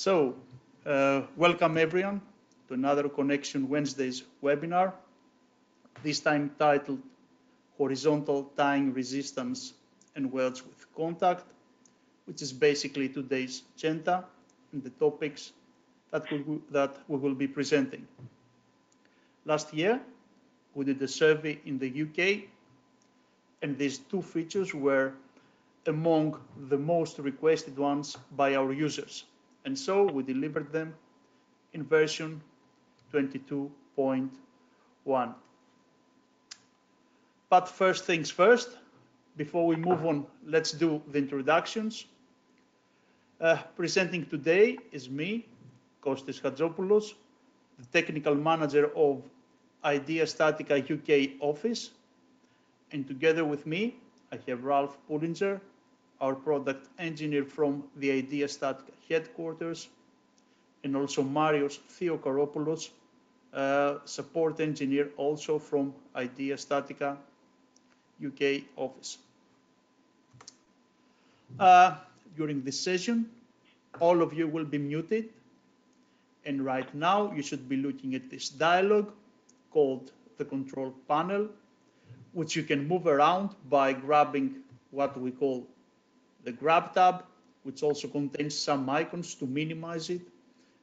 So, uh, welcome everyone to another Connection Wednesdays webinar, this time titled Horizontal Tying Resistance and Welds with Contact, which is basically today's agenda and the topics that we, that we will be presenting. Last year, we did a survey in the UK, and these two features were among the most requested ones by our users. And so we delivered them in version 22.1. But first things first, before we move on, let's do the introductions. Uh, presenting today is me, Kostis Hadjopoulos, the technical manager of Idea Statica UK office. And together with me, I have Ralph Pullinger, our product engineer from the Idea Statica headquarters, and also Marios Theokaropoulos, uh, support engineer also from Idea Statica UK office. Uh, during this session, all of you will be muted. And right now, you should be looking at this dialog called the control panel, which you can move around by grabbing what we call the grab tab, which also contains some icons to minimize it.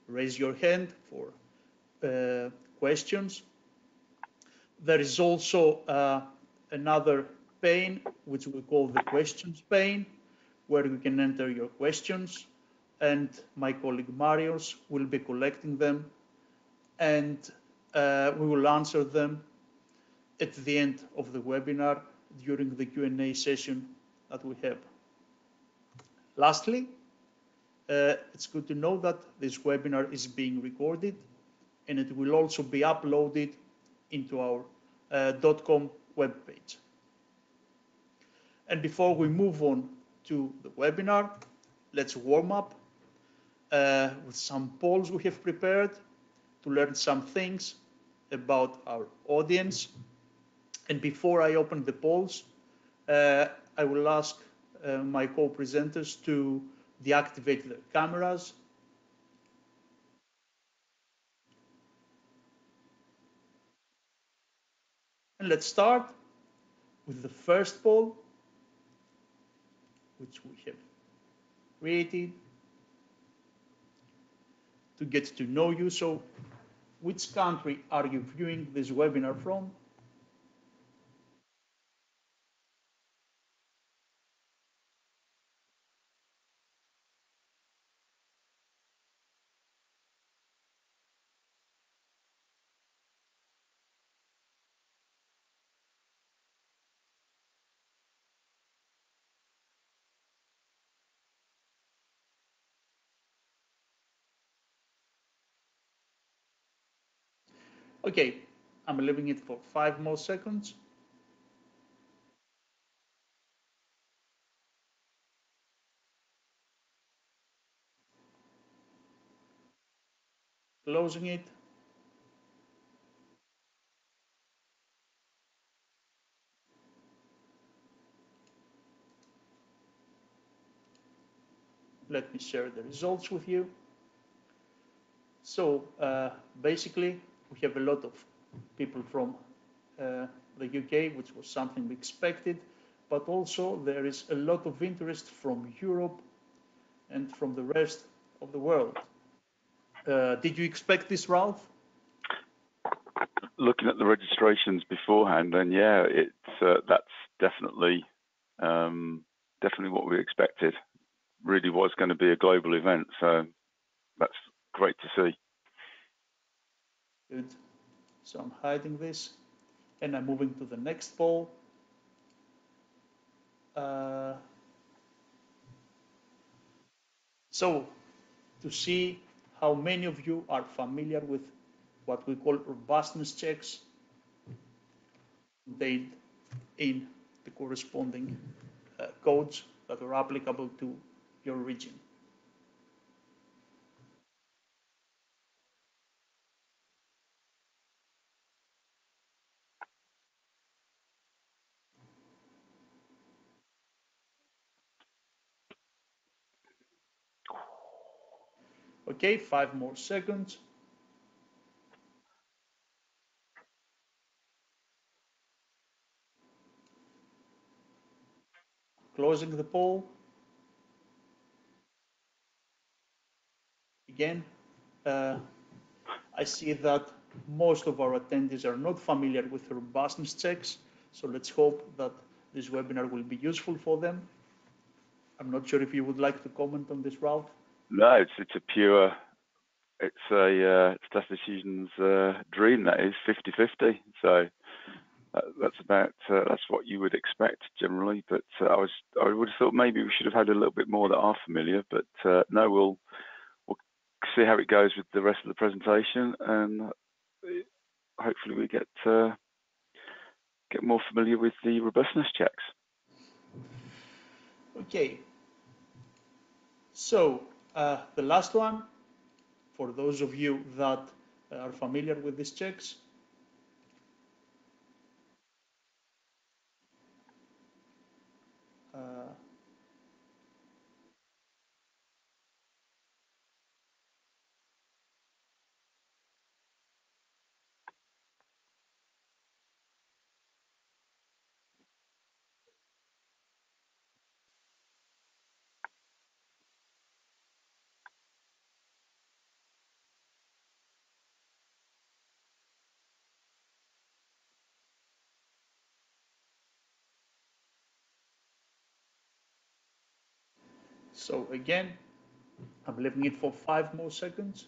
Raise your hand for uh, questions. There is also uh, another pane, which we call the questions pane, where you can enter your questions. And my colleague Marios will be collecting them and uh, we will answer them at the end of the webinar during the Q&A session that we have. Lastly, uh, it's good to know that this webinar is being recorded and it will also be uploaded into our uh, .com webpage. And before we move on to the webinar, let's warm up uh, with some polls we have prepared to learn some things about our audience. And before I open the polls, uh, I will ask uh, my co-presenters to deactivate the cameras. And let's start with the first poll, which we have created to get to know you. So which country are you viewing this webinar from? Okay, I'm leaving it for five more seconds. Closing it. Let me share the results with you. So uh, basically, we have a lot of people from uh, the UK, which was something we expected, but also there is a lot of interest from Europe and from the rest of the world. Uh, did you expect this, Ralph? Looking at the registrations beforehand, then yeah, it's uh, that's definitely um, definitely what we expected. Really was going to be a global event, so that's great to see. Good. So I'm hiding this and I'm moving to the next poll. Uh, so to see how many of you are familiar with what we call robustness checks contained in the corresponding uh, codes that are applicable to your region. Okay, five more seconds. Closing the poll. Again, uh, I see that most of our attendees are not familiar with robustness checks, so let's hope that this webinar will be useful for them. I'm not sure if you would like to comment on this, Ralph. No, it's it's a pure, it's a uh, statistician's uh, dream. That is 50-50. So uh, that's about uh, that's what you would expect generally. But uh, I was I would have thought maybe we should have had a little bit more that are familiar. But uh, no, we'll we'll see how it goes with the rest of the presentation, and hopefully we get get more familiar with the robustness checks. Okay. So uh, the last one, for those of you that are familiar with these checks, uh, So again, I'm leaving it for five more seconds.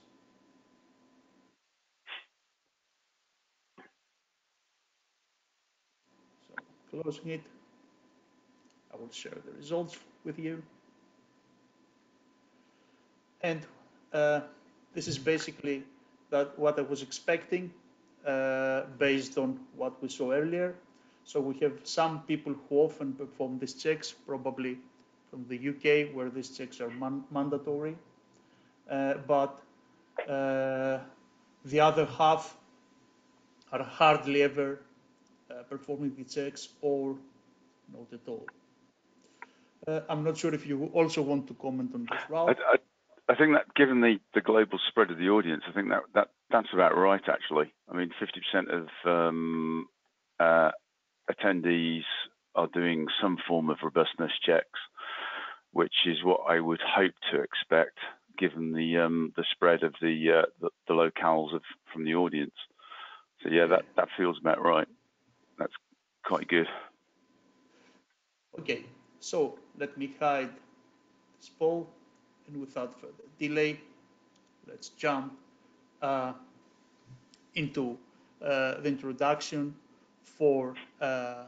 So closing it, I will share the results with you. And uh, this is basically that what I was expecting uh, based on what we saw earlier. So we have some people who often perform these checks, probably from the UK where these checks are man mandatory. Uh, but uh, the other half are hardly ever uh, performing the checks or not at all. Uh, I'm not sure if you also want to comment on this, Ralph. I, I, I, think that given the, the global spread of the audience, I think that, that that's about right, actually. I mean, 50% of um, uh, attendees are doing some form of robustness checks which is what I would hope to expect given the um, the spread of the, uh, the, the locales of from the audience. So yeah, that that feels about right. That's quite good. Okay, so let me hide this poll, and without further delay, let's jump uh, into uh, the introduction for uh,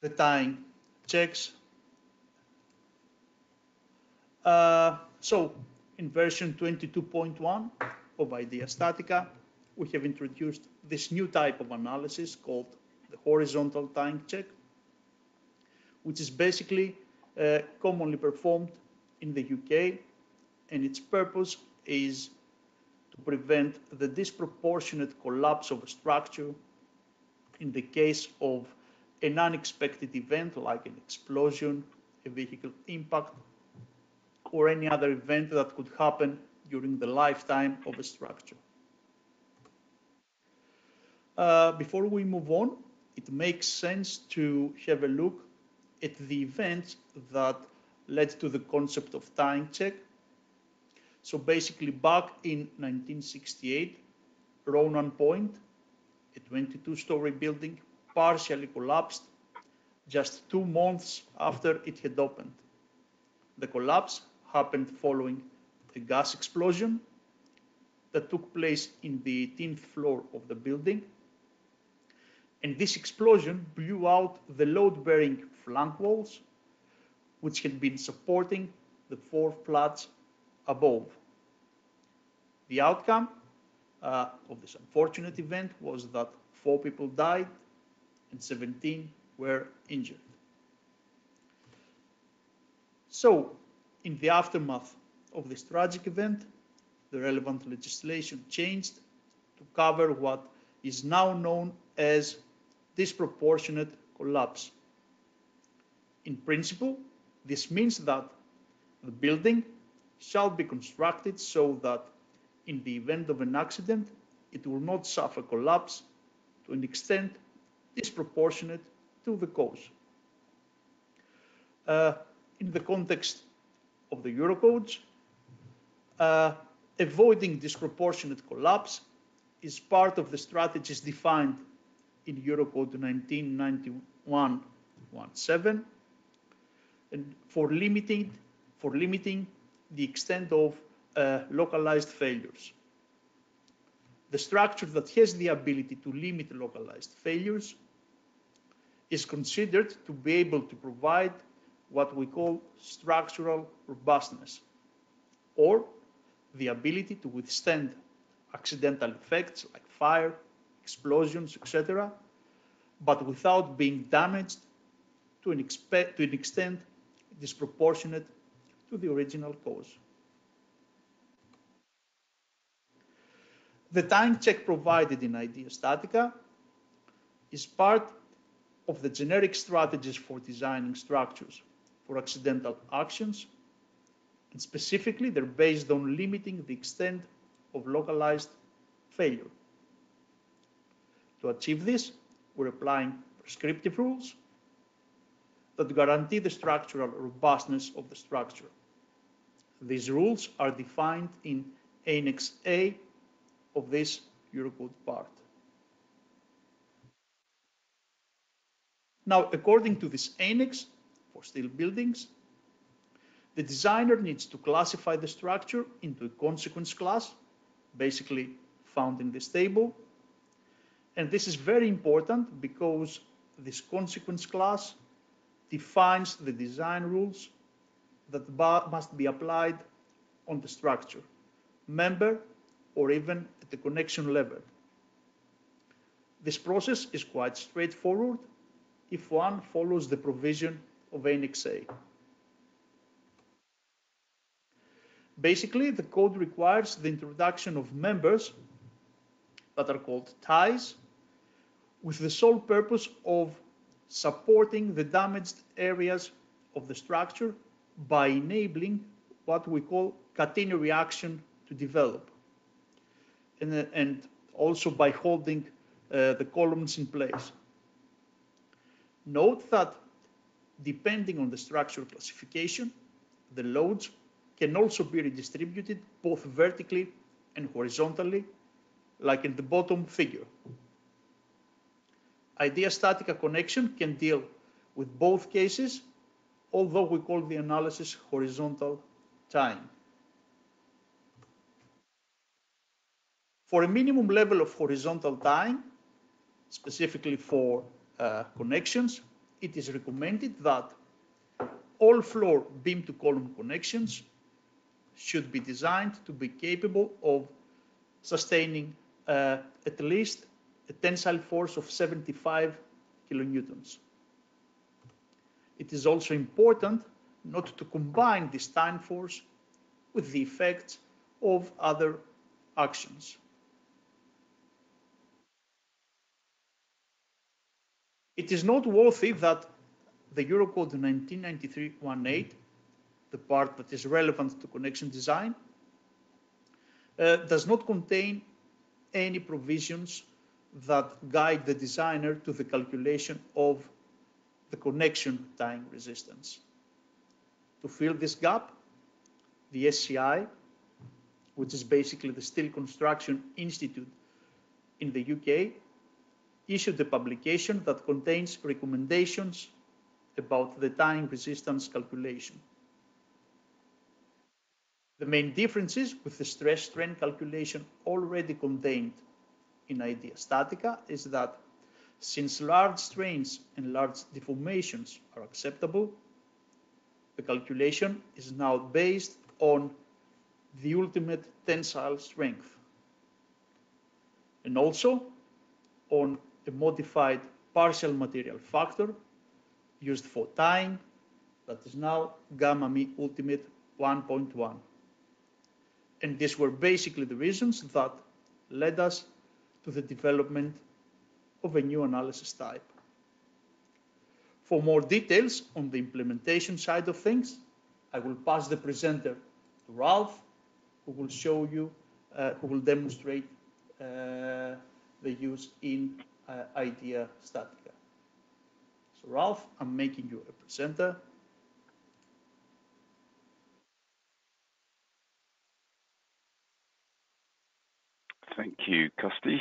the tying checks uh, so in version 22.1 of Idea Statica, we have introduced this new type of analysis called the horizontal tying check, which is basically uh, commonly performed in the UK, and its purpose is to prevent the disproportionate collapse of a structure in the case of an unexpected event like an explosion, a vehicle impact, or any other event that could happen during the lifetime of a structure. Uh, before we move on, it makes sense to have a look at the events that led to the concept of tying check. So basically back in 1968, Ronan Point, a 22-story building, partially collapsed just two months after it had opened. The collapse happened following a gas explosion that took place in the 18th floor of the building. And this explosion blew out the load-bearing flank walls, which had been supporting the four flats above. The outcome uh, of this unfortunate event was that four people died and 17 were injured. So in the aftermath of this tragic event, the relevant legislation changed to cover what is now known as disproportionate collapse. In principle, this means that the building shall be constructed so that in the event of an accident, it will not suffer collapse to an extent disproportionate to the cause. Uh, in the context of the Eurocodes, uh, avoiding disproportionate collapse is part of the strategies defined in Eurocode 1991-17 and for limiting, for limiting the extent of uh, localized failures. The structure that has the ability to limit localized failures is considered to be able to provide what we call structural robustness, or the ability to withstand accidental effects like fire, explosions, etc., but without being damaged to an, to an extent disproportionate to the original cause. The tying check provided in Idea Statica is part of the generic strategies for designing structures for accidental actions, and specifically they're based on limiting the extent of localized failure. To achieve this, we're applying prescriptive rules that guarantee the structural robustness of the structure. These rules are defined in Annex A of this Eurocode part. Now, according to this annex for steel buildings, the designer needs to classify the structure into a consequence class, basically found in this table. And this is very important because this consequence class defines the design rules that must be applied on the structure, member, or even at the connection level. This process is quite straightforward if one follows the provision of Annex A. Basically, the code requires the introduction of members that are called ties with the sole purpose of supporting the damaged areas of the structure by enabling what we call catenary action to develop and, and also by holding uh, the columns in place. Note that depending on the structural classification, the loads can also be redistributed both vertically and horizontally, like in the bottom figure. Idea Statica connection can deal with both cases, although we call the analysis horizontal tying. For a minimum level of horizontal tying, specifically for uh, connections, it is recommended that all floor beam to column connections should be designed to be capable of sustaining uh, at least a tensile force of 75 kilonewtons. It is also important not to combine this tying force with the effects of other actions. It is noteworthy that the Eurocode 1993-18, the part that is relevant to connection design, uh, does not contain any provisions that guide the designer to the calculation of the connection tying resistance. To fill this gap, the SCI, which is basically the Steel Construction Institute in the UK, issued a publication that contains recommendations about the tying resistance calculation. The main differences with the stress strain calculation already contained in idea statica is that since large strains and large deformations are acceptable, the calculation is now based on the ultimate tensile strength and also on a modified partial material factor used for tying that is now gamma mi ultimate 1.1. And these were basically the reasons that led us to the development of a new analysis type. For more details on the implementation side of things, I will pass the presenter to Ralph, who will show you, uh, who will demonstrate uh, the use in uh, IDEA Statica. So Ralph, I'm making you a presenter. Thank you, Costy.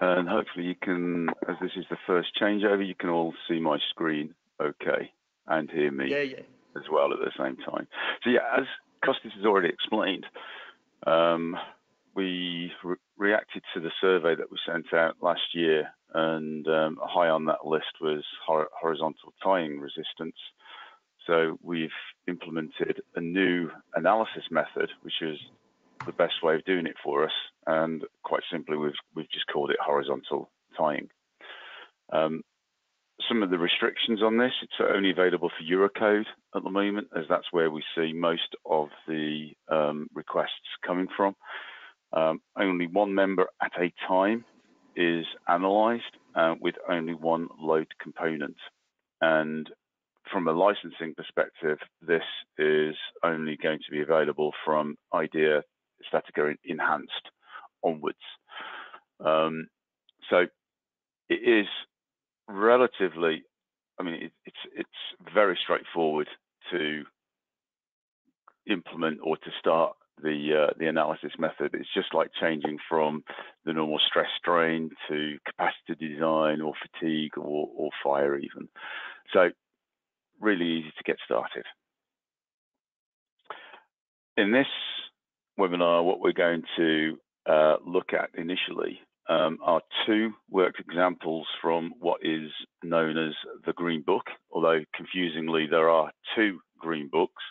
And hopefully you can, as this is the first changeover, you can all see my screen okay and hear me yeah, yeah. as well at the same time. So yeah, as Costas has already explained, um, we reacted to the survey that we sent out last year, and um, high on that list was hor horizontal tying resistance. So we've implemented a new analysis method, which is the best way of doing it for us. And quite simply, we've we've just called it horizontal tying. Um, some of the restrictions on this, it's only available for Eurocode at the moment, as that's where we see most of the um, requests coming from. Um, only one member at a time is analyzed uh, with only one load component. And from a licensing perspective, this is only going to be available from IDEA Statica Enhanced onwards. Um, so it is relatively, I mean, it, it's it's very straightforward to implement or to start the uh, the analysis method. It's just like changing from the normal stress strain to capacity design or fatigue or, or fire even. So really easy to get started. In this webinar, what we're going to uh, look at initially um, are two worked examples from what is known as the Green Book, although confusingly there are two Green Books.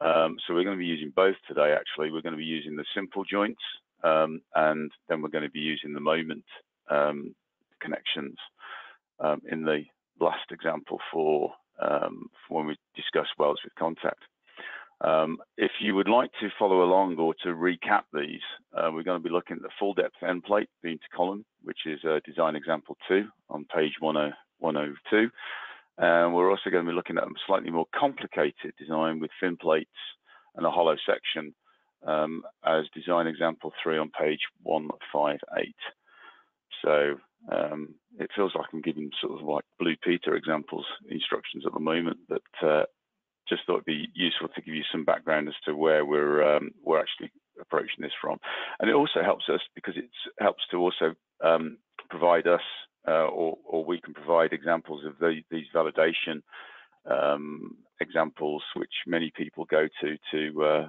Um, so we're going to be using both today actually. We're going to be using the simple joints um, and then we're going to be using the moment um, connections um, in the last example for, um, for when we discuss welds with contact. Um, if you would like to follow along or to recap these, uh, we're going to be looking at the full depth end plate beam to column, which is uh, design example two on page 102. And we're also going to be looking at a slightly more complicated design with fin plates and a hollow section um, as design example three on page 158. So um, it feels like I'm giving sort of like Blue Peter examples instructions at the moment, but uh, just thought it'd be useful to give you some background as to where we're um, we're actually approaching this from, and it also helps us because it helps to also um, provide us or or we can provide examples of the, these validation um, examples which many people go to to uh,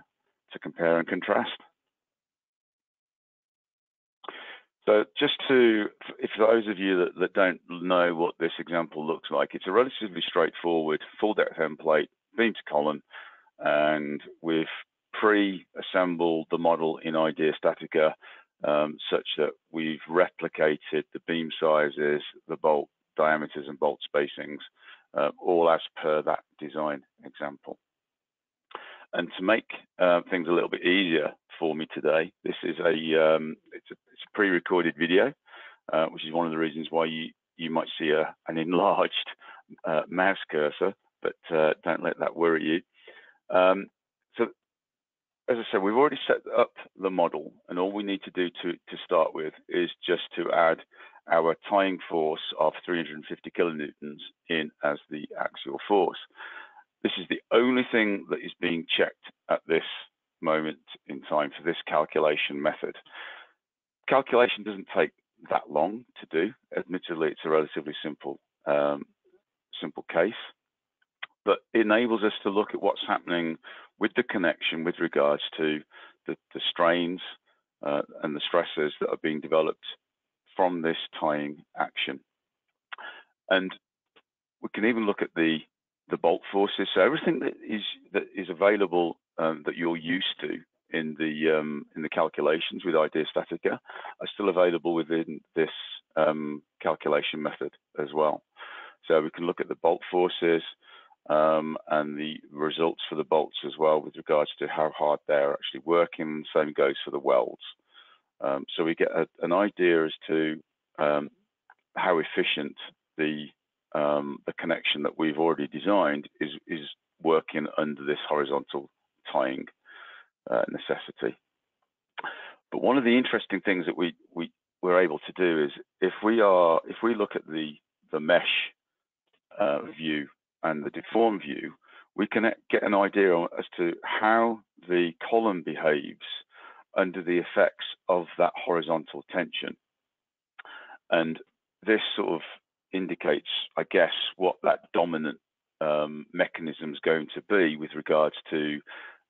to compare and contrast. So just to, if those of you that, that, don't know what this example looks like, it's a relatively straightforward full depth end plate beam to column, and we've pre-assembled the model in Idea Statica um, such that we've replicated the beam sizes, the bolt diameters and bolt spacings, uh, all as per that design example. And to make uh, things a little bit easier for me today, this is a um, it's a, it's a pre-recorded video, uh, which is one of the reasons why you you might see a, an enlarged uh, mouse cursor but uh, don't let that worry you. Um, as I said, we've already set up the model and all we need to do to, to start with is just to add our tying force of 350 kilonewtons in as the axial force. This is the only thing that is being checked at this moment in time for this calculation method. Calculation doesn't take that long to do. Admittedly, it's a relatively simple um, simple case but enables us to look at what's happening with the connection with regards to the, the strains uh, and the stresses that are being developed from this tying action. And we can even look at the the bolt forces. So everything that is that is available um, that you're used to in the um, in the calculations with Idea Statica are still available within this um, calculation method as well. So we can look at the bolt forces, um, and the results for the bolts as well with regards to how hard they're actually working. Same goes for the welds. Um, so we get a, an idea as to um, how efficient the um, the connection that we've already designed is is working under this horizontal tying uh, necessity. But one of the interesting things that we, we we're able to do is if we are if we look at the the mesh uh, view and the deform view, we can get an idea as to how the column behaves under the effects of that horizontal tension. And this sort of indicates, I guess, what that dominant um, mechanism is going to be with regards to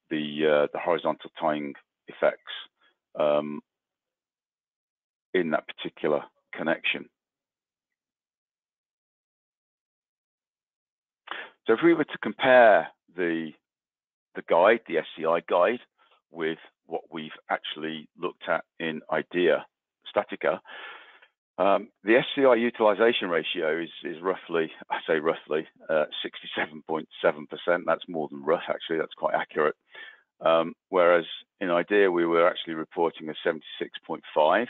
the uh, the horizontal tying effects um, in that particular connection. So if we were to compare the the guide, the SCI guide, with what we've actually looked at in IDEA Statica, um, the SCI utilization ratio is, is roughly, I say roughly, 67.7%. Uh, That's more than rough, actually. That's quite accurate. Um, whereas in IDEA, we were actually reporting a 76.5.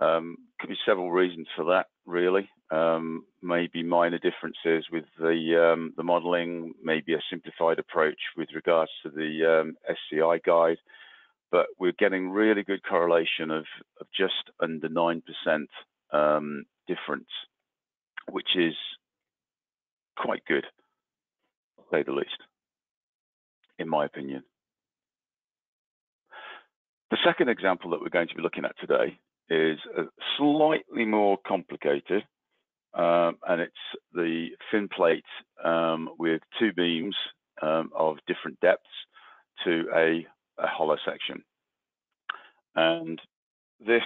Um, could be several reasons for that, really. Um, maybe minor differences with the um, the modelling, maybe a simplified approach with regards to the um, SCI guide, but we're getting really good correlation of, of just under 9% um, difference, which is quite good, to say the least, in my opinion. The second example that we're going to be looking at today is slightly more complicated, um, and it's the fin plate um, with two beams um, of different depths to a, a hollow section. And this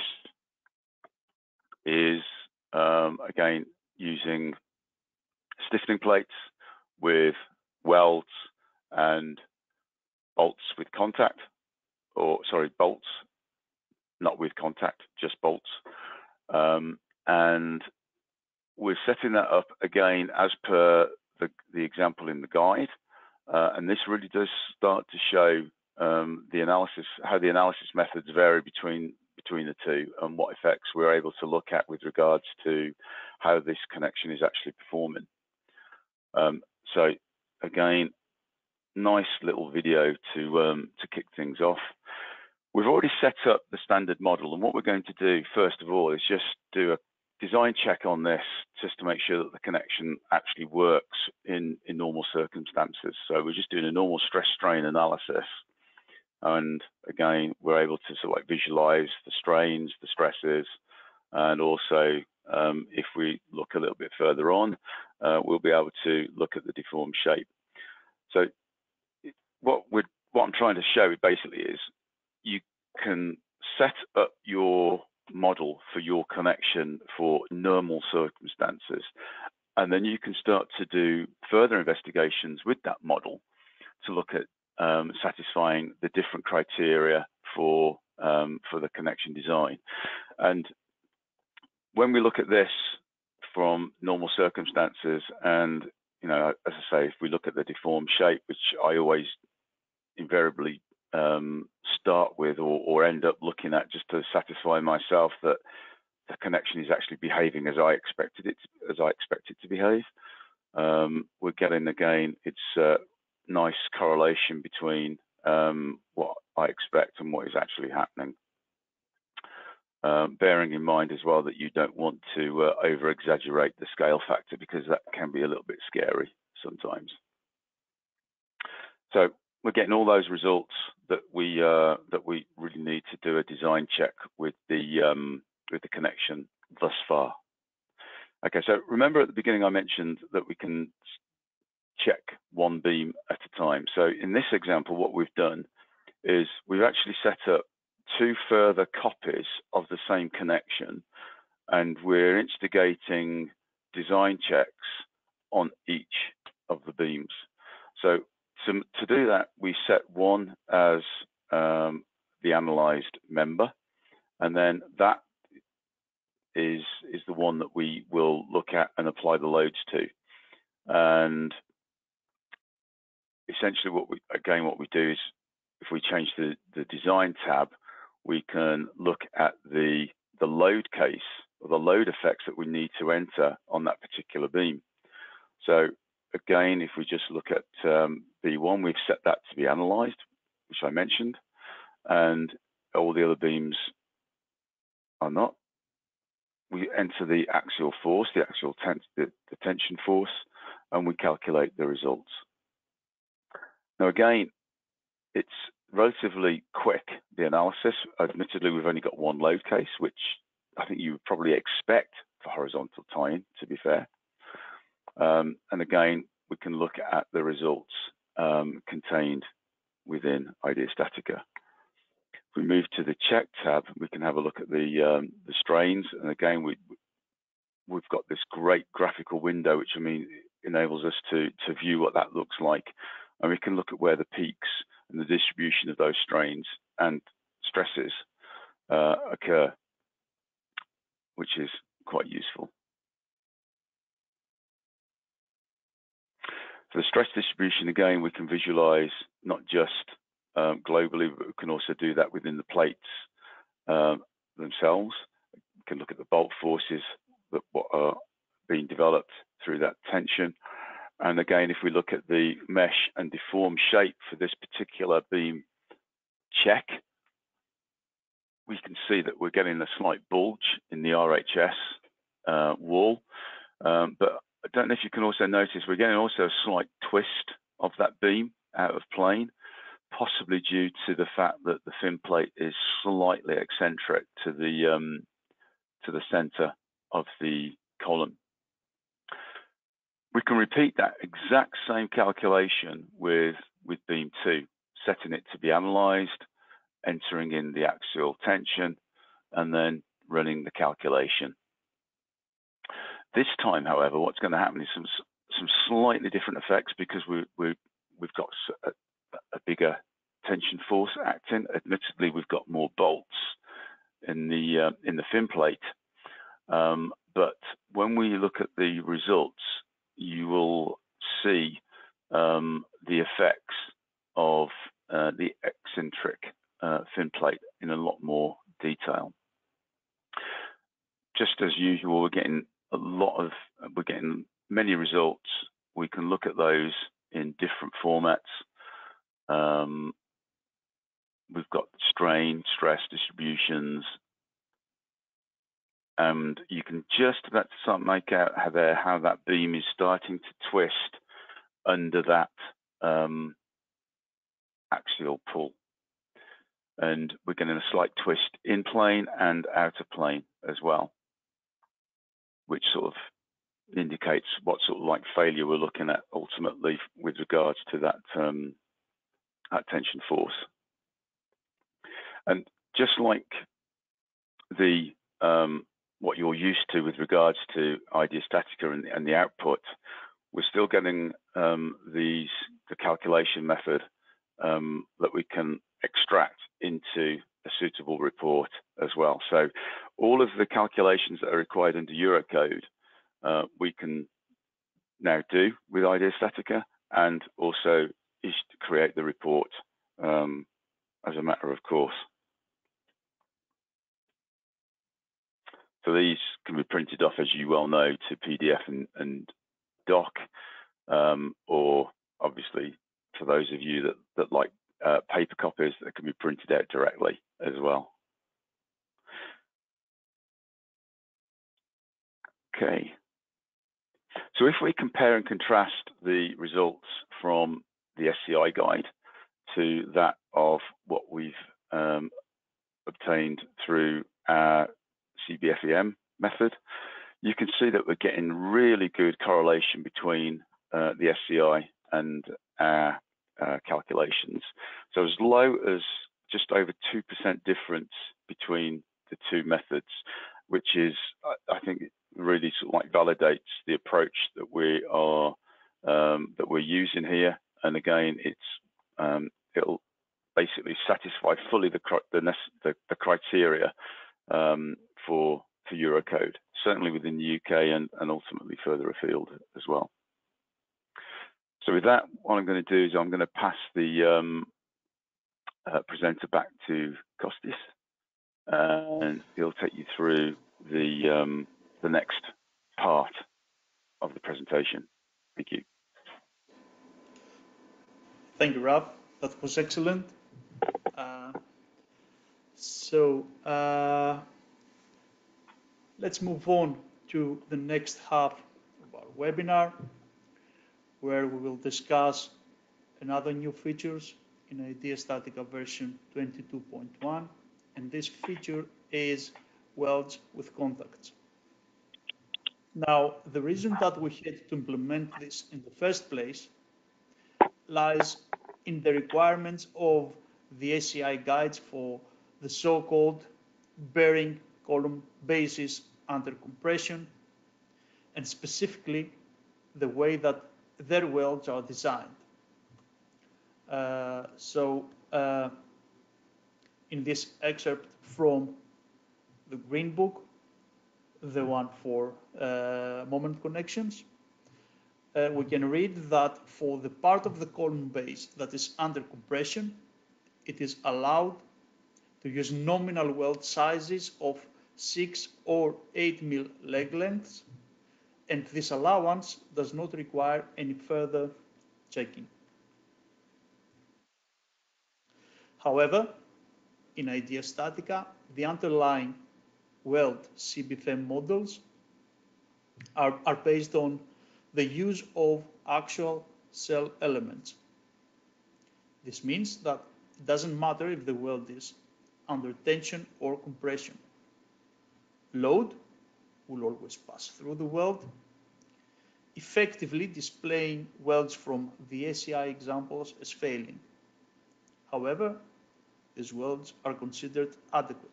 is, um, again, using stiffening plates with welds and bolts with contact, or sorry, bolts not with contact, just bolts. Um, and we're setting that up again as per the, the example in the guide. Uh, and this really does start to show um, the analysis, how the analysis methods vary between between the two and what effects we're able to look at with regards to how this connection is actually performing. Um, so again, nice little video to um, to kick things off. We've already set up the standard model, and what we're going to do, first of all, is just do a design check on this just to make sure that the connection actually works in, in normal circumstances. So we're just doing a normal stress strain analysis. And again, we're able to sort of like visualize the strains, the stresses, and also um, if we look a little bit further on, uh, we'll be able to look at the deformed shape. So what, what I'm trying to show basically is you can set up your model for your connection for normal circumstances. And then you can start to do further investigations with that model to look at um, satisfying the different criteria for um, for the connection design. And when we look at this from normal circumstances, and you know, as I say, if we look at the deformed shape, which I always invariably um, start with or, or, end up looking at just to satisfy myself that the connection is actually behaving as I expected it as I expect it to behave. Um, we're getting again, it's a nice correlation between um, what I expect and what is actually happening. Um, bearing in mind as well that you don't want to uh, over exaggerate the scale factor because that can be a little bit scary sometimes. So we're getting all those results that we uh, that we really need to do a design check with the um, with the connection thus far. Okay, so remember at the beginning I mentioned that we can check one beam at a time. So in this example, what we've done is we've actually set up two further copies of the same connection, and we're instigating design checks on each of the beams. So to, to do that, we set one as um, the analyzed member, and then that is is the one that we will look at and apply the loads to. And essentially, what we again what we do is if we change the the design tab, we can look at the the load case or the load effects that we need to enter on that particular beam. So again, if we just look at um, B1, we've set that to be analyzed, which I mentioned. and all the other beams are not. We enter the axial force, the axial ten the, the tension force, and we calculate the results. Now again, it's relatively quick, the analysis. Admittedly, we've only got one load case, which I think you would probably expect for horizontal tying, to be fair. Um, and again, we can look at the results um, contained within Idea Statica. If we move to the check tab, we can have a look at the, um, the strains. And again, we, we've got this great graphical window, which I mean enables us to, to view what that looks like. And we can look at where the peaks and the distribution of those strains and stresses uh, occur, which is quite useful. For the stress distribution, again, we can visualize not just um, globally, but we can also do that within the plates um, themselves. We can look at the bolt forces that are being developed through that tension. And again, if we look at the mesh and deform shape for this particular beam check, we can see that we're getting a slight bulge in the RHS uh, wall. Um, but I don't know if you can also notice we're getting also a slight twist of that beam out of plane, possibly due to the fact that the fin plate is slightly eccentric to the um, to the center of the column. We can repeat that exact same calculation with, with beam two, setting it to be analyzed, entering in the axial tension, and then running the calculation. This time, however, what's going to happen is some some slightly different effects because we, we, we've got a, a bigger tension force acting. Admittedly, we've got more bolts in the uh, in the fin plate, um, but when we look at the results, you will see um, the effects of uh, the eccentric uh, fin plate in a lot more detail. Just as usual, we're getting a lot of, we're getting many results. We can look at those in different formats. Um, we've got strain, stress distributions, and you can just about start make out how how that beam is starting to twist under that um, axial pull. And we're getting a slight twist in plane and out of plane as well, which sort of indicates what sort of like failure we're looking at ultimately with regards to that um, that tension force. And just like the um, what you're used to with regards to Idea Statica and, and the output, we're still getting um, these the calculation method um, that we can extract into a suitable report as well. So all of the calculations that are required under Eurocode, uh, we can now do with Idea Statica and also create the report um, as a matter of course. So these can be printed off, as you well know, to PDF and, and doc, um, or obviously for those of you that, that like uh, paper copies that can be printed out directly as well. Okay. So if we compare and contrast the results from the SCI guide to that of what we've um, obtained through our CBFEM method, you can see that we're getting really good correlation between uh, the SCI and our uh, calculations. So as low as just over 2% difference between the two methods, which is, I think, really sort of like validates the approach that we are um, that we're using here. And again, it's um, it'll basically satisfy fully the the, the, the criteria um, for for Eurocode, certainly within the UK and, and ultimately further afield as well. So with that, what I'm going to do is I'm going to pass the um, uh, presenter back to Kostis, and he'll take you through the um, the next part of the presentation. Thank you. Thank you, Rob. That was excellent. Uh, So uh, let's move on to the next half of our webinar, where we will discuss another new features in IDEA Statica version 22.1, and this feature is welds with contacts. Now, the reason that we had to implement this in the first place lies in the requirements of the SCI guides for the so-called bearing column bases under compression, and specifically the way that their welds are designed. Uh, so uh, in this excerpt from the Green Book, the one for uh, moment connections, uh, we can read that for the part of the column base that is under compression, it is allowed to use nominal weld sizes of 6 or 8 mil leg lengths, and this allowance does not require any further checking. However, in IDEA Statica, the underlying weld CBFEM models are, are based on the use of actual shell elements. This means that it doesn't matter if the weld is under tension or compression. Load will always pass through the weld, effectively displaying welds from the SCI examples as failing. However, these welds are considered adequate.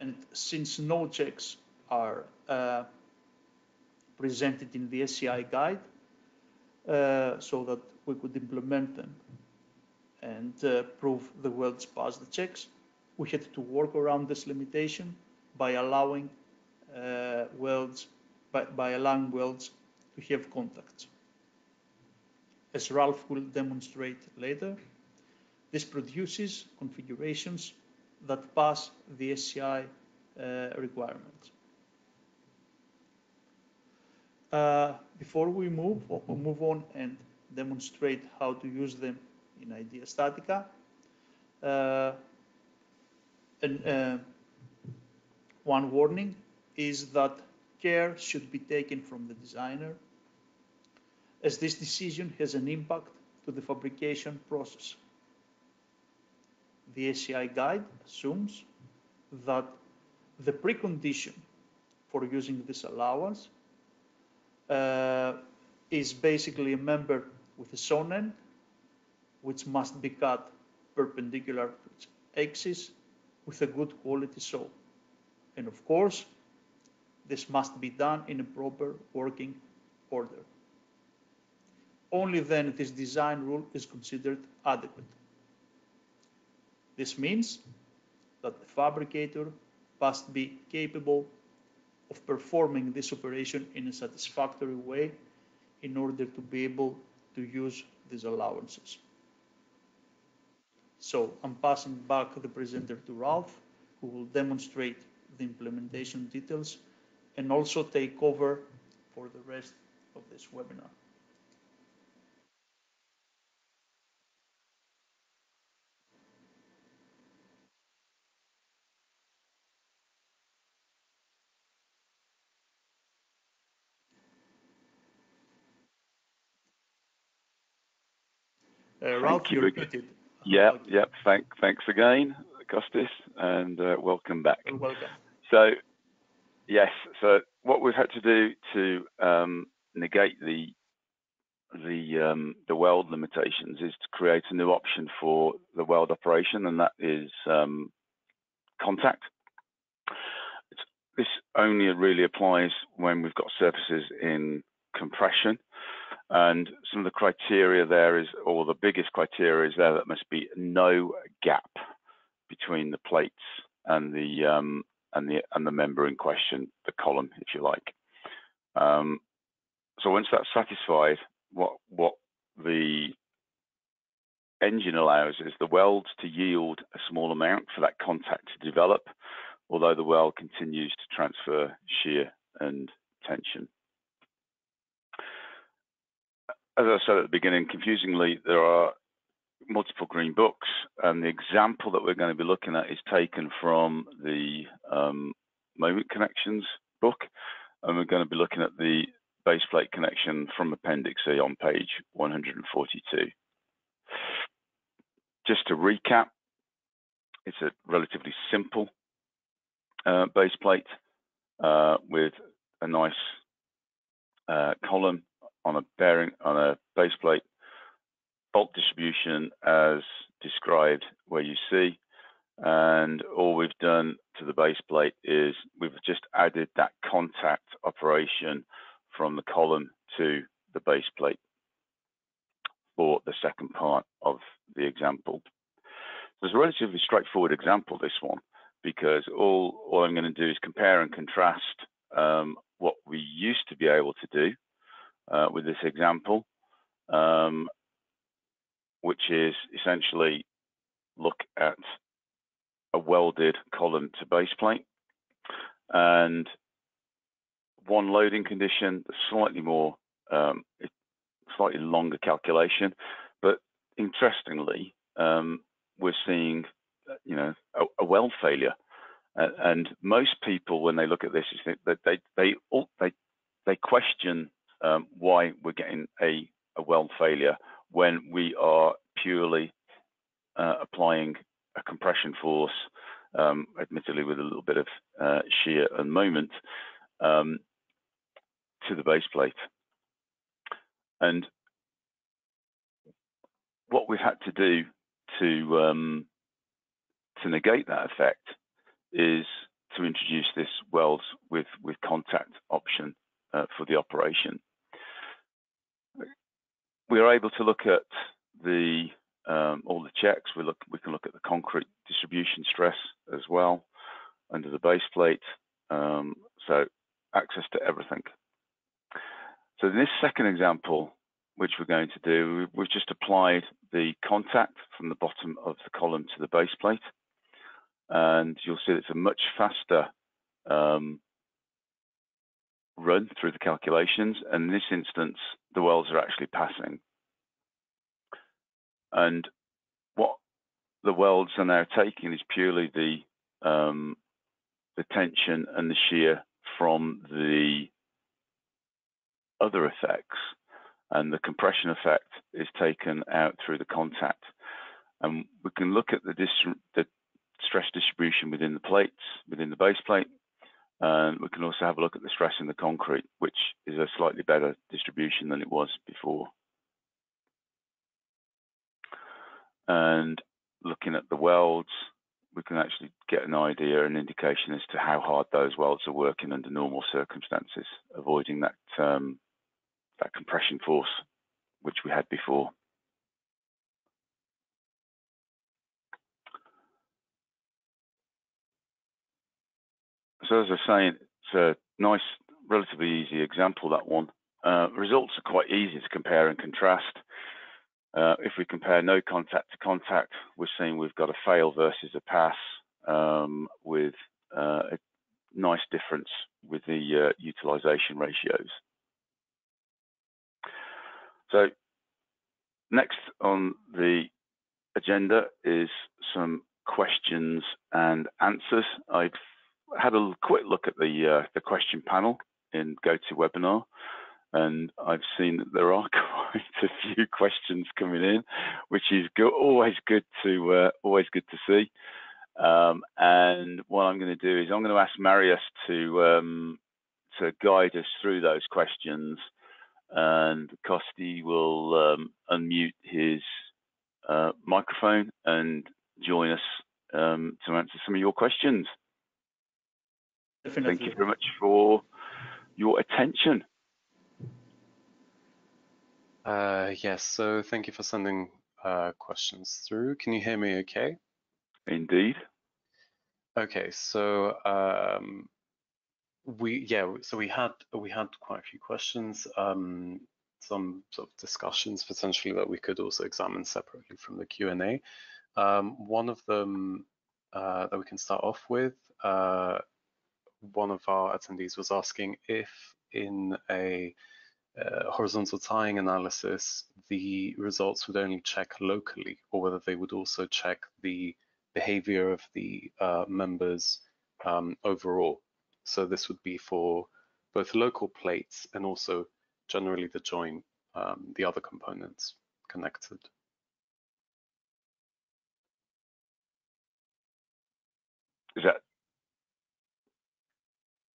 And since no checks are uh, presented in the SCI guide, uh, so that we could implement them and uh, prove the welds pass the checks, we had to work around this limitation by allowing uh, welds by, by allowing welds to have contacts. As Ralph will demonstrate later, this produces configurations that pass the SCI uh, requirements. Uh, before we move, we'll move on and demonstrate how to use them in IDEA Statica, uh, and, uh, one warning is that care should be taken from the designer as this decision has an impact to the fabrication process. The SCI guide assumes that the precondition for using this allowance uh, is basically a member with a sawn end, which must be cut perpendicular to its axis with a good quality saw. And of course, this must be done in a proper working order. Only then this design rule is considered adequate. This means that the fabricator must be capable of performing this operation in a satisfactory way in order to be able to use these allowances. So I'm passing back the presenter to Ralph, who will demonstrate the implementation details and also take over for the rest of this webinar. Uh, Ralph, you, you're. Yeah, yeah. Thank, thanks again, Costis, and uh, welcome back. You're welcome. So, yes. So, what we've had to do to um, negate the the um, the weld limitations is to create a new option for the weld operation, and that is um, contact. It's, this only really applies when we've got surfaces in compression. And some of the criteria there is, or the biggest criteria is there that must be no gap between the plates and the um, and the and the member in question, the column, if you like. Um, so once that's satisfied, what what the engine allows is the weld to yield a small amount for that contact to develop, although the weld continues to transfer shear and tension as I said at the beginning, confusingly, there are multiple green books, and the example that we're going to be looking at is taken from the um, moment connections book, and we're going to be looking at the base plate connection from Appendix C on page 142. Just to recap, it's a relatively simple uh, base plate uh, with a nice uh, column on a bearing on a base bolt distribution as described where you see and all we've done to the base plate is we've just added that contact operation from the column to the base plate for the second part of the example. So it's a relatively straightforward example, this one, because all, all I'm going to do is compare and contrast um, what we used to be able to do uh, with this example, um, which is essentially look at a welded column to base plate and one loading condition, slightly more, um, slightly longer calculation, but interestingly, um, we're seeing, you know, a, a weld failure, uh, and most people, when they look at this, is that they they they they question um, why we're getting a, a weld failure when we are purely uh, applying a compression force, um, admittedly with a little bit of uh, shear and moment, um, to the base plate. And what we've had to do to um, to negate that effect is to introduce this welds with with contact option uh, for the operation. We are able to look at the um, all the checks. We look we can look at the concrete distribution stress as well under the base plate. Um, so access to everything. So in this second example, which we're going to do, we've just applied the contact from the bottom of the column to the base plate. And you'll see it's a much faster um, run through the calculations. And in this instance, the welds are actually passing. And what the welds are now taking is purely the um, the tension and the shear from the other effects, and the compression effect is taken out through the contact. And we can look at the, the stress distribution within the plates, within the base plate, and we can also have a look at the stress in the concrete, which is a slightly better distribution than it was before. And looking at the welds, we can actually get an idea, an indication as to how hard those welds are working under normal circumstances, avoiding that um, that compression force which we had before. So as I saying, it's a nice, relatively easy example, that one. Uh, results are quite easy to compare and contrast. Uh, if we compare no contact to contact, we're seeing we've got a fail versus a pass um, with uh, a nice difference with the uh, utilization ratios. So next on the agenda is some questions and answers. I've had a quick look at the uh, the question panel in GoToWebinar, and I've seen that there are quite a few questions coming in, which is go always good to uh, always good to see. Um, and what I'm going to do is I'm going to ask Marius to um, to guide us through those questions and Costi will um, unmute his uh, microphone and join us um, to answer some of your questions. Definitely. Thank you very much for your attention. Uh, yes, so thank you for sending uh, questions through. Can you hear me okay? Indeed. Okay, so um, we yeah so we had we had quite a few questions um some sort of discussions potentially that we could also examine separately from the q&a um one of them uh, that we can start off with uh one of our attendees was asking if in a uh, horizontal tying analysis, the results would only check locally, or whether they would also check the behavior of the uh, members um, overall. So this would be for both local plates and also generally the join, um, the other components connected. Is that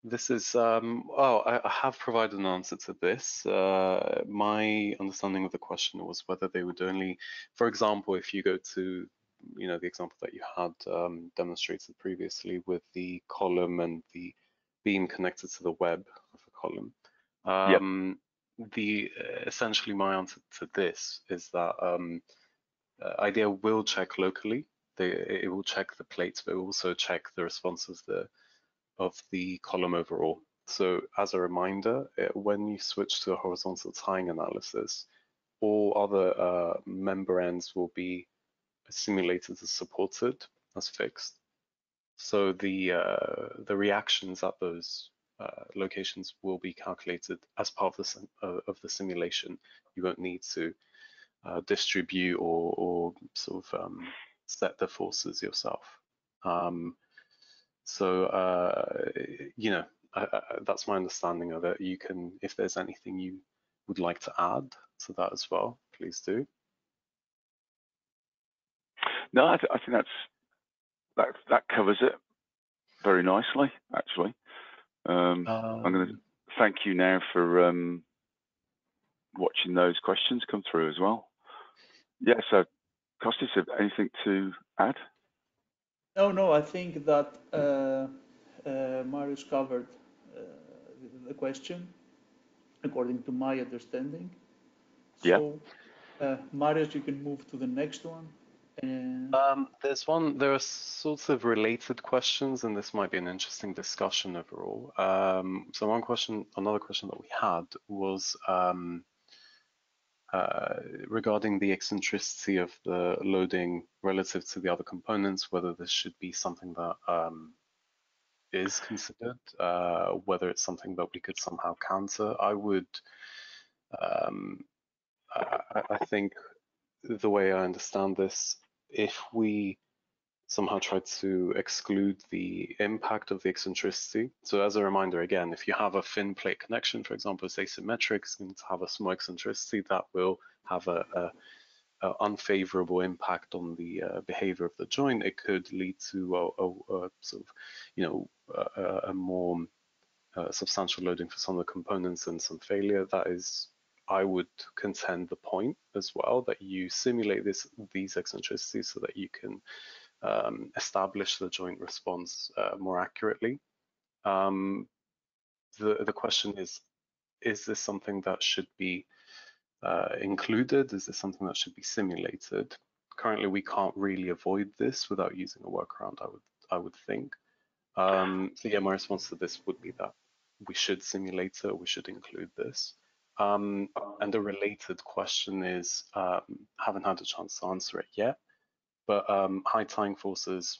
this is, um, oh, I, I, have provided an answer to this. Uh, my understanding of the question was whether they would only, for example, if you go to, you know, the example that you had um, demonstrated previously with the column and the beam connected to the web of a column. Um, yep. The essentially my answer to this is that um, uh, IDEA will check locally. They, it will check the plates, but it will also check the responses the of the column overall. So as a reminder, uh, when you switch to a horizontal tying analysis, all other uh, member ends will be simulated as supported as fixed. So the uh, the reactions at those uh, locations will be calculated as part of the, uh, of the simulation. You won't need to uh, distribute or, or sort of um, set the forces yourself. Um, so, uh, you know, I, I, that's my understanding of it. You can, if there's anything you would like to add to that as well, please do. No, I, th I think that's that that covers it very nicely, actually. Um, um, I'm going to thank you now for um, watching those questions come through as well. Yeah, so Kostis, anything to add? No, no, I think that uh, uh, Marius covered uh, the question according to my understanding. Yeah. So, uh, Marius, you can move to the next one. Um, there's one, there are sorts of related questions, and this might be an interesting discussion overall. Um, so one question, another question that we had was um, uh, regarding the eccentricity of the loading relative to the other components, whether this should be something that um, is considered, uh, whether it's something that we could somehow counter. I would, um, I, I think the way I understand this, if we somehow try to exclude the impact of the eccentricity. So as a reminder, again, if you have a fin plate connection, for example, it's asymmetric, it's going to have a small eccentricity that will have a, a, a unfavorable impact on the uh, behavior of the joint. It could lead to a, a sort of, you know, a, more uh, substantial loading for some of the components and some failure. That is I would contend the point as well that you simulate this these eccentricities so that you can um, establish the joint response uh, more accurately. Um, the, the question is, is this something that should be uh, included? Is this something that should be simulated? Currently, we can't really avoid this without using a workaround, I would, I would think. Um, so yeah, my response to this would be that we should simulate it, we should include this. Um, and the related question is, um, haven't had a chance to answer it yet, but um, high tying forces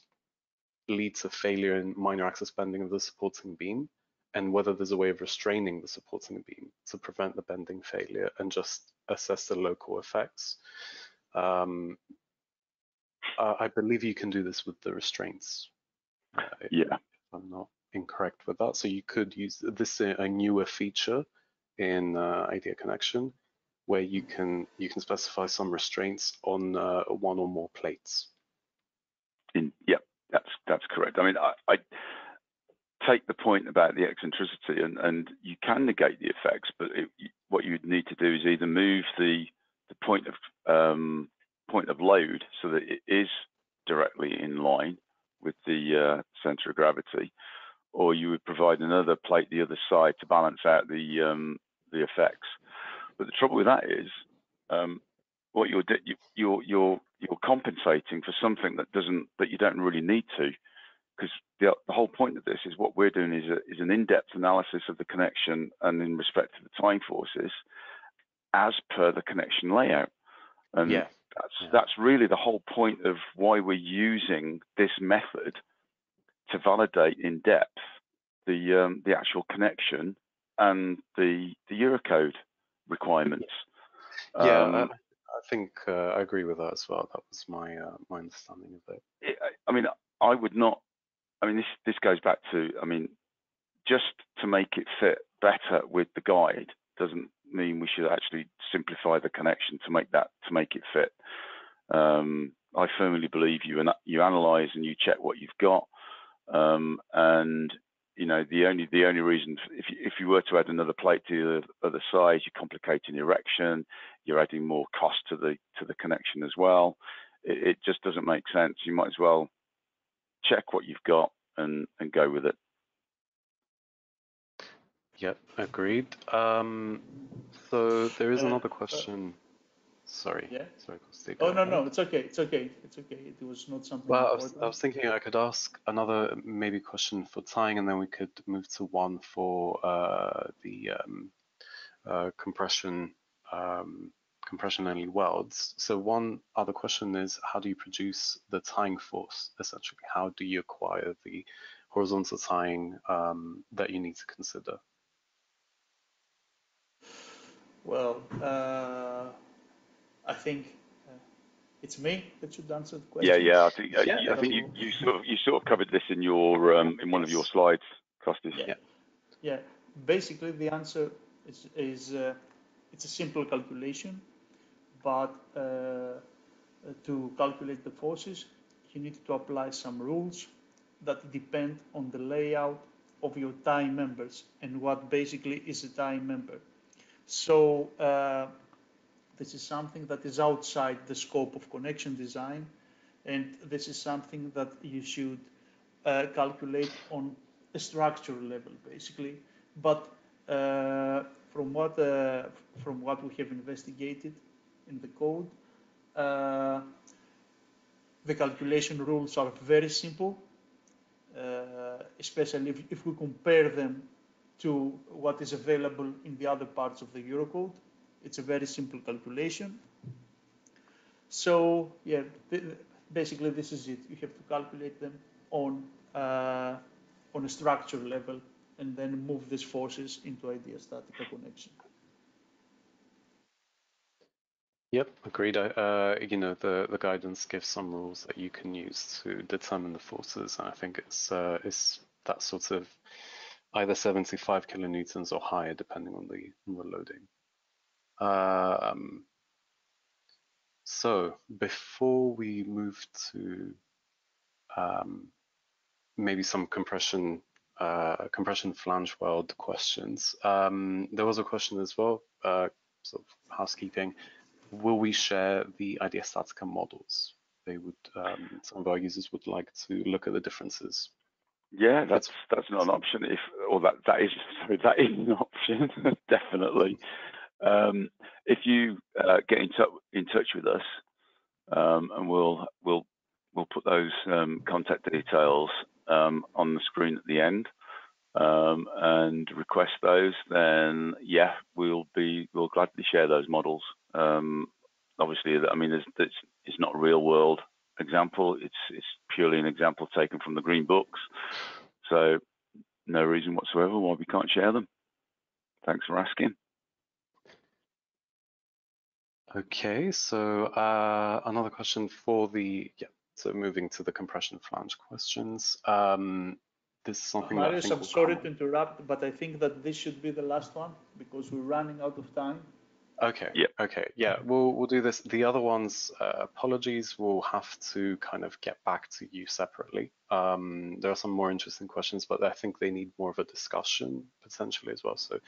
lead to failure in minor axis bending of the supporting beam and whether there's a way of restraining the supporting beam to prevent the bending failure and just assess the local effects. Um, uh, I believe you can do this with the restraints. Uh, yeah. I'm not incorrect with that. So you could use this a newer feature in uh, IDEA Connection where you can you can specify some restraints on uh, one or more plates. In, yeah, that's that's correct. I mean, I, I take the point about the eccentricity, and, and you can negate the effects, but it, what you would need to do is either move the the point of um, point of load so that it is directly in line with the uh, center of gravity, or you would provide another plate the other side to balance out the um, the effects. But the trouble with that is, um, what you're you're you're you're compensating for something that doesn't that you don't really need to, because the, the whole point of this is what we're doing is a, is an in-depth analysis of the connection and in respect to the tying forces, as per the connection layout. And yeah. that's yeah. that's really the whole point of why we're using this method to validate in depth the um, the actual connection and the the Eurocode requirements. Yeah, Um, I, I think uh, I agree with that as well. That was my uh, my understanding of it. it, I mean, I would not. I mean, this this goes back to. I mean, just to make it fit better with the guide doesn't mean we should actually simplify the connection to make that to make it fit. Um, I firmly believe you and you analyze and you check what you've got, um, and you know the only the only reason if you, if you were to add another plate to the other side, you're complicating the erection, you're adding more cost to the to the connection as well. It, it just doesn't make sense. You might as well check what you've got and and go with it. Yep, agreed. Um, so there is Uh, another question. Sorry. Yeah? Sorry, Oh no no, it's okay, it's okay, it's okay. It was not something. Well, I was. I was thinking I could ask another maybe question for tying, and then we could move to one for uh, the um, uh, compression um, compression only welds. So one other question is, how do you produce the tying force? Essentially, how do you acquire the horizontal tying um, that you need to consider? Well, uh, I think uh, it's me that should answer the question. Yeah, yeah. I think uh, Yeah, you- I think you, you sort of you sort of covered this in your um, in one of your slides, Costis. Yeah. Yeah. Yeah, basically the answer is, is uh, it's a simple calculation, but uh, to calculate the forces, you need to apply some rules that depend on the layout of your tie members and what basically is a tie member. So uh, this is something that is outside the scope of connection design, and this is something that you should uh, calculate on a structural level, basically. But uh, from what uh, from what we have investigated in the code, uh, the calculation rules are very simple, uh, especially if, if we compare them to what is available in the other parts of the Eurocode. It's a very simple calculation. So yeah, th- basically this is it. You have to calculate them on uh, on a structure level and then move these forces into IDEA Statica connection. Yep, agreed. Uh, you know, the, the guidance gives some rules that you can use to determine the forces, and I think it's uh, it's that sort of either 75 kilonewtons or higher, depending on the on the loading. Um, so before we move to um, maybe some compression uh, compression flange weld questions, um, there was a question as well, uh, sort of housekeeping will we share the IDEA Statica models? They would, um, some of our users would like to look at the differences. Yeah, that's that's not an option. If or that that is sorry, that is an option definitely. Um, if you uh, get in touch in touch with us, um, and we'll we'll we'll put those um, contact details um, on the screen at the end, um, and request those, then yeah, we'll be we'll gladly share those models. Um, obviously, I mean, it's, it's not a real world example. It's it's purely an example taken from the green books. So no reason whatsoever why we can't share them. Thanks for asking. Okay, so uh, another question for the, yeah, so moving to the compression flange questions. Um, this is something that I Marius, think I'm will sorry come- to interrupt, but I think that this should be the last one because we're running out of time. Okay. Yeah. Okay. Yeah. We'll we'll do this. The other ones, uh, apologies, we'll have to kind of get back to you separately. Um, there are some more interesting questions, but I think they need more of a discussion potentially as well. So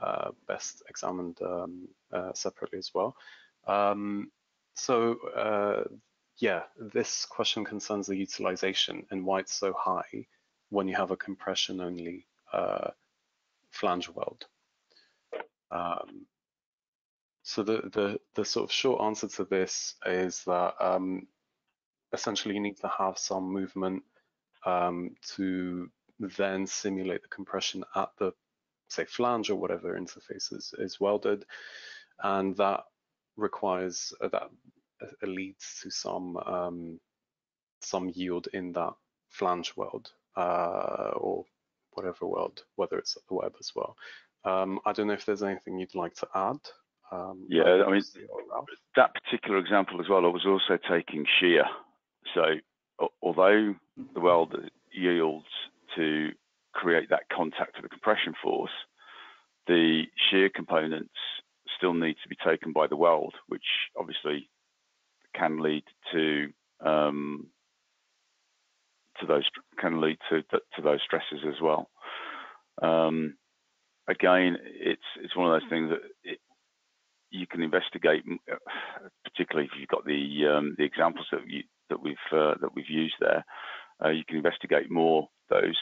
uh, best examined um, uh, separately as well. Um, so uh, yeah, this question concerns the utilization and why it's so high when you have a compression only uh, flange weld. Um, so the, the, the sort of short answer to this is that um, essentially you need to have some movement um, to then simulate the compression at the, say, flange or whatever interface is, is welded. And that requires, uh, that uh, leads to some, um, some yield in that flange weld uh, or whatever weld, whether it's at the web as well. Um, I don't know if there's anything you'd like to add Um, yeah, I mean, that particular example as well, I was also taking shear. So although the weld yields to create that contact to the compression force, the shear components still need to be taken by the weld, which obviously can lead to um, to those can lead to to those stresses as well. Um, again, it's it's one of those things that it, you can investigate, particularly if you've got the um, the examples that you that we've uh, that we've used there. Uh, you can investigate more those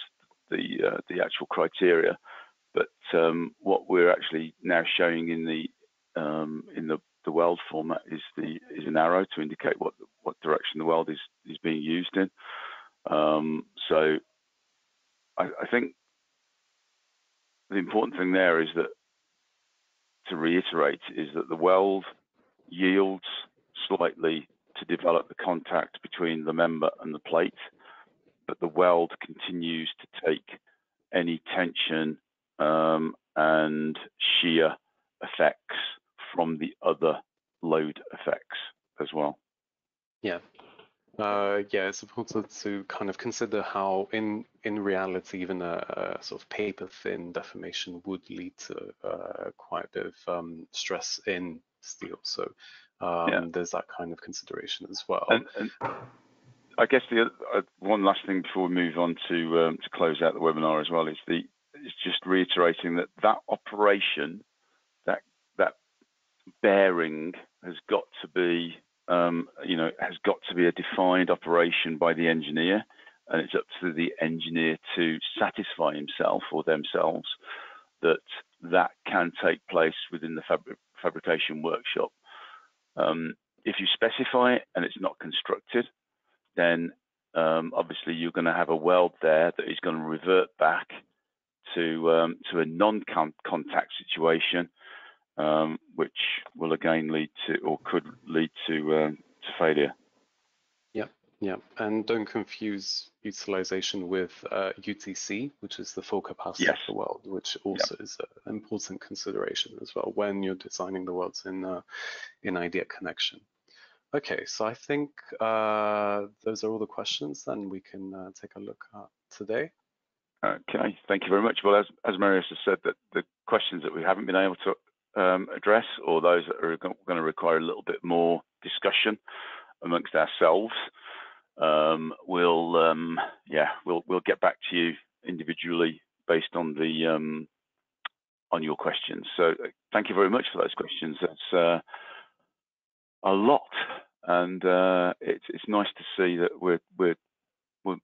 the uh, the actual criteria. But um, what we're actually now showing in the um, in the, the weld format is the is an arrow to indicate what what direction the weld is is being used in. Um, so I, I think the important thing there is that to reiterate is that the weld yields slightly to develop the contact between the member and the plate, but the weld continues to take any tension um, and shear effects from the other load effects as well. Yeah. Uh, yeah, it's important to kind of consider how, in in reality, even a, a sort of paper thin deformation would lead to uh, quite a bit of um, stress in steel. So um, yeah. there's that kind of consideration as well. And, and I guess the uh, one last thing before we move on to um, to close out the webinar as well is the is just reiterating that that operation, bearing has got to be um, you know, has got to be a defined operation by the engineer, and it's up to the engineer to satisfy himself or themselves that that can take place within the fabri fabrication workshop. Um, if you specify it and it's not constructed, then um, obviously you're going to have a weld there that is going to revert back to um, to a non-contact situation um, which will again lead to or could lead to um, to failure. Yeah, yeah, and don't confuse utilization with uh, UTC, which is the full capacity yes. of the weld, which also is an important consideration as well when you're designing the welds in uh, in IDEA connection. Okay, so I think uh, those are all the questions. Then we can uh, take a look at today. Okay, thank you very much. Well, as, as Marius has said, that the questions that we haven't been able to um, address or those that are going to require a little bit more discussion amongst ourselves, um, we'll um, yeah we'll we'll get back to you individually based on the um, on your questions. So uh, thank you very much for those questions. That's uh, a lot, and uh, it's it's nice to see that we're we're we're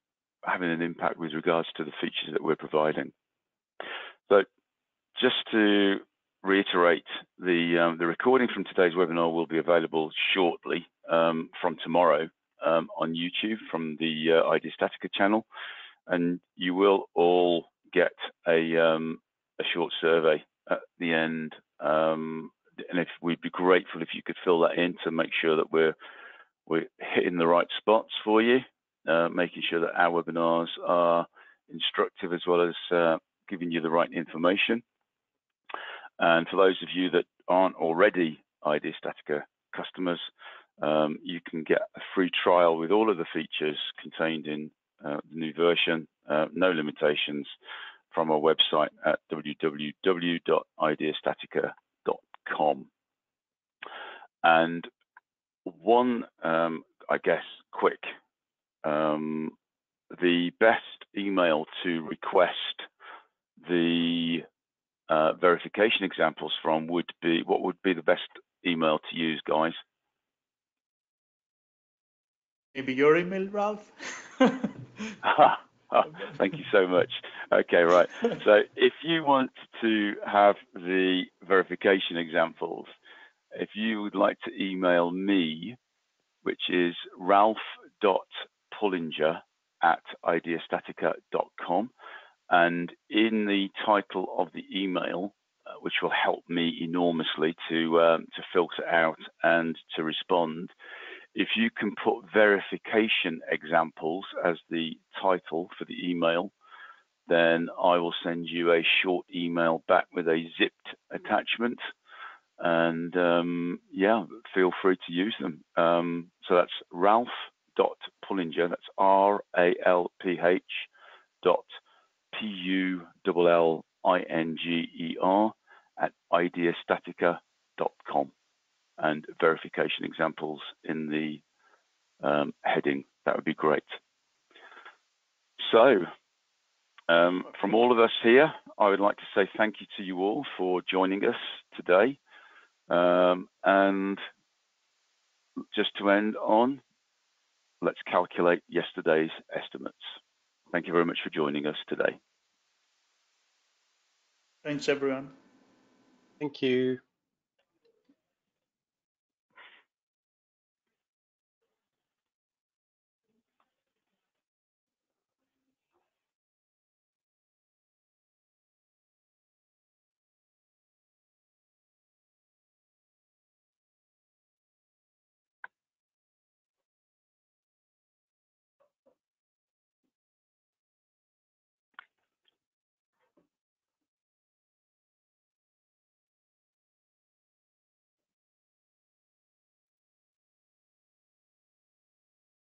having an impact with regards to the features that we're providing. So just to reiterate the um, the recording from today's webinar will be available shortly um, from tomorrow um, on YouTube from the uh, Idea Statica channel, and you will all get a um, a short survey at the end. Um, and if we'd be grateful if you could fill that in to make sure that we're we're hitting the right spots for you, uh, making sure that our webinars are instructive as well as uh, giving you the right information. And for those of you that aren't already Idea Statica customers, um, you can get a free trial with all of the features contained in uh, the new version, uh, no limitations, from our website at www.ideastatica.com. And one, um, I guess, quick, um, the best email to request the uh, verification examples from would be what would be the best email to use, guys? Maybe your email, Ralph. thank you so much. Okay, right. So if you want to have the verification examples, if you would like to email me, which is ralph.pullinger at ideastatica.com, and in the title of the email, uh, which will help me enormously to um, to filter out and to respond, if you can put verification examples as the title for the email, then I will send you a short email back with a zipped attachment and um, yeah, feel free to use them. Um, so that's Ralph dot Pullinger. That's R A L P H dot P U L L I N G E R at ideastatica.com and verification examples in the um, heading. That would be great. So, um, from all of us here, I would like to say thank you to you all for joining us today. Um, and just to end on, let's calculate yesterday's estimates. Thank you very much for joining us today. Thanks, everyone. Thank you.